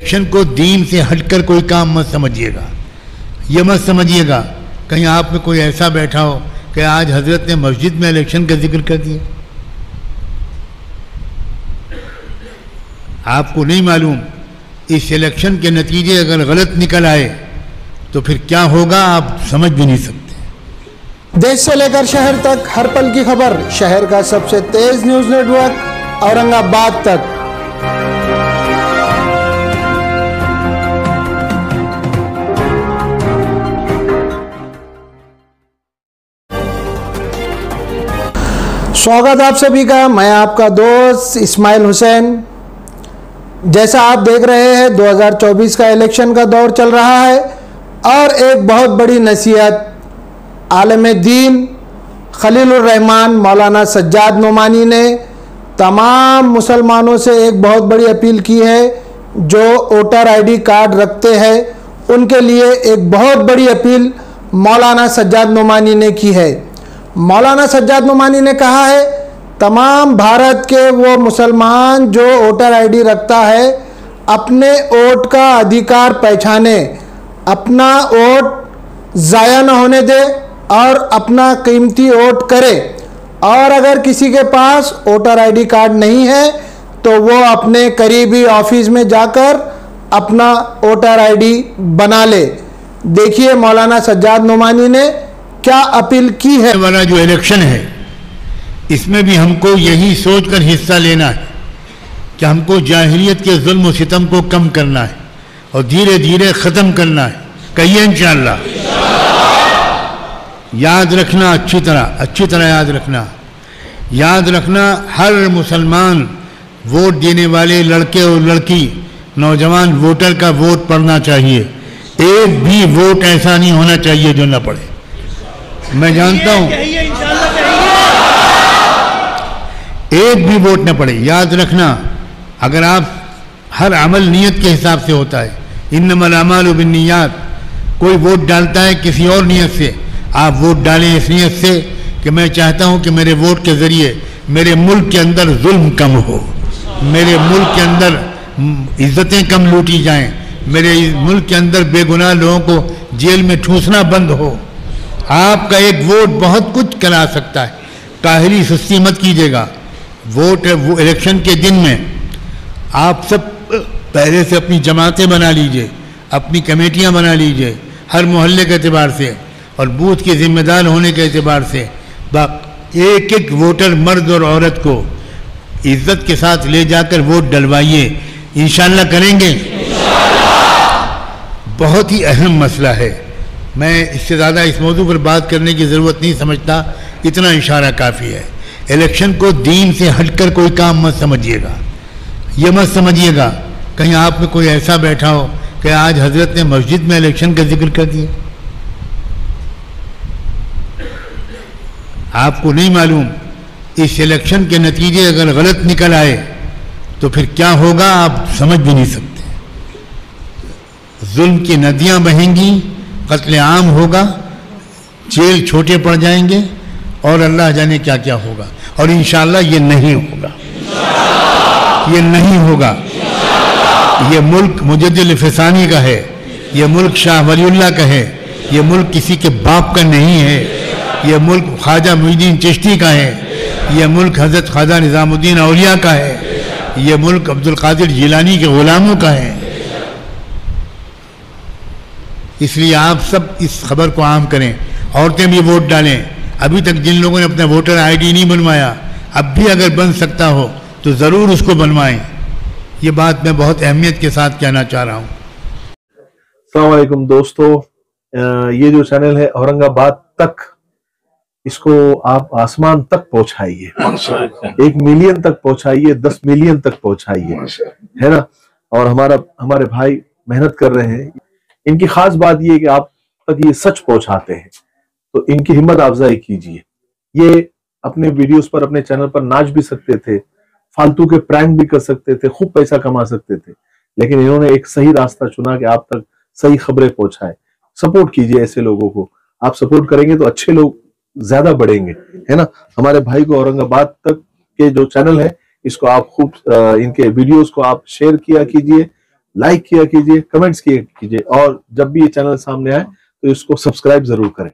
Election को दीन से हटकर कोई काम मत समझिएगा। ये मत समझिएगा, कहीं आप में कोई ऐसा बैठा हो कि आज हज़रत ने मस्जिद में इलेक्शन का ज़िक्र कर दिया। आपको नहीं मालूम, इस इलेक्शन के नतीजे अगर गलत निकल आए तो फिर क्या होगा आप समझ भी नहीं सकते। देश से लेकर शहर तक हर पल की खबर, शहर का सबसे तेज न्यूज़ नेटवर्क औरंगाबाद तक। स्वागत आप सभी का, मैं आपका दोस्त इस्माइल हुसैन। जैसा आप देख रहे हैं 2024 का इलेक्शन का दौर चल रहा है और एक बहुत बड़ी नसीहत आलम दीन खलीलुररहमान मौलाना सज्जाद नुमानी ने तमाम मुसलमानों से एक बहुत बड़ी अपील की है, जो वोटर आईडी कार्ड रखते हैं, उनके लिए एक बहुत बड़ी अपील मौलाना सज्जाद नुमानी ने की है। मौलाना सज्जाद नुमानी ने कहा है, तमाम भारत के वो मुसलमान जो वोटर आईडी रखता है, अपने वोट का अधिकार पहचाने, अपना वोट ज़ाया न होने दे और अपना कीमती वोट करे। और अगर किसी के पास वोटर आईडी कार्ड नहीं है तो वो अपने करीबी ऑफ़िस में जाकर अपना वोटर आईडी बना ले। देखिए मौलाना सज्जाद नुमानी ने क्या अपील की है? वाला जो इलेक्शन है, इसमें भी हमको यही सोचकर हिस्सा लेना है कि हमको जाहिलियत के जुल्म सितम को कम करना है और धीरे धीरे ख़त्म करना है। कहिए इंशाल्लाह। याद रखना अच्छी तरह अच्छी तरह याद रखना। याद रखना हर मुसलमान वोट देने वाले लड़के और लड़की, नौजवान वोटर का वोट पढ़ना चाहिए। एक भी वोट ऐसा नहीं होना चाहिए जो ना पढ़े। मैं जानता हूँ। एक भी वोट न पड़े, याद रखना, अगर आप हर अमल नियत के हिसाब से होता है इन मलामाल बिनियात कोई वोट डालता है किसी और नियत से, आप वोट डालें इस नियत से कि मैं चाहता हूँ कि मेरे वोट के ज़रिए मेरे मुल्क के अंदर जुल्म कम हो, मेरे मुल्क के अंदर इज्जतें कम लूटी जाएँ, मेरे मुल्क के अंदर बेगुनाह लोगों को जेल में ठूसना बंद हो। आपका एक वोट बहुत कुछ करा सकता है। काहली सुस्ती मत कीजिएगा। वोट वो इलेक्शन के दिन में। आप सब पहले से अपनी जमातें बना लीजिए, अपनी कमेटियाँ बना लीजिए, हर मोहल्ले के अतबार से और बूथ के जिम्मेदार होने के अतबार से। एक एक वोटर मर्द और औरत को इज़्ज़त के साथ ले जाकर वोट डलवाइए। इंशाल्लाह करेंगे। बहुत ही अहम मसला है। मैं इससे ज़्यादा इस मौजू पर बात करने की ज़रूरत नहीं समझता, इतना इशारा काफ़ी है। इलेक्शन को दीन से हटकर कोई काम मत समझिएगा। ये मत समझिएगा, कहीं आप में कोई ऐसा बैठा हो कि आज हज़रत ने मस्जिद में इलेक्शन का ज़िक्र कर दिया। आपको नहीं मालूम, इस इलेक्शन के नतीजे अगर गलत निकल आए तो फिर क्या होगा आप समझ भी नहीं सकते। जुल्म की नदियाँ बहेंगी कत्ल आम होगा, जेल छोटे पड़ जाएँगे और अल्लाह जाने क्या क्या होगा। और इन ये नहीं होगा। ये नहीं होगा। ये मुल्क मुजद्दिल फिसानी का है। ये मुल्क शाह वलील्ला का है। ये मुल्क किसी के बाप का नहीं है। ये मुल्क ख्वाजा मुद्दीन चिश्ती का है। ये मुल्क हज़रत ख्वाजा निज़ामुद्दीन अलिया का है। ये मुल्क अब्दुल कादिर जिलानी के ग़ुलामों का है। इसलिए आप सब इस खबर को आम करें। औरतें भी वोट डालें। अभी तक जिन लोगों ने अपना वोटर आईडी नहीं बनवाया अब भी अगर बन सकता हो तो ज़रूर उसको बनवाएँ। ये बात मैं बहुत अहमियत के साथ कहना चाह रहा हूँ। अलैक्म दोस्तों। ये जो चैनल है औरंगाबाद तक इसको आप आसमान तक पहुंचाइए। एक मिलियन तक पहुंचाइए दस मिलियन तक पहुंचाइए। है ना? और हमारा हमारे भाई मेहनत कर रहे हैं। इनकी खास बात यह कि आप तक ये सच पहुंचाते हैं। तो इनकी हिम्मत अफजाई कीजिए। ये अपने वीडियोस पर, अपने चैनल पर नाच भी सकते थे, फालतू के प्रैंक भी कर सकते थे, खूब पैसा कमा सकते थे। लेकिन इन्होंने एक सही रास्ता चुना कि आप तक सही खबरें पहुँचाए। सपोर्ट कीजिए ऐसे लोगों को। आप सपोर्ट करेंगे तो अच्छे लोग ज़्यादा बढ़ेंगे, है ना? हमारे भाई को औरंगाबाद तक के जो चैनल है, इसको आप खूब इनके वीडियोस को आप शेयर किया कीजिए। लाइक किया कीजिए कमेंट्स किया कीजिए, और जब भी ये चैनल सामने आए तो इसको सब्सक्राइब ज़रूर करें।